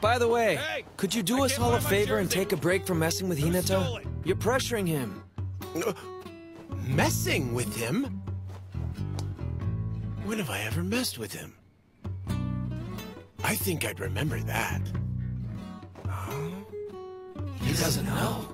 By the way, Hey, could you do I us all a favor and take a break from messing with Hinata? You're pressuring him. Messing with him? When have I ever messed with him? I think I'd remember that. He doesn't know.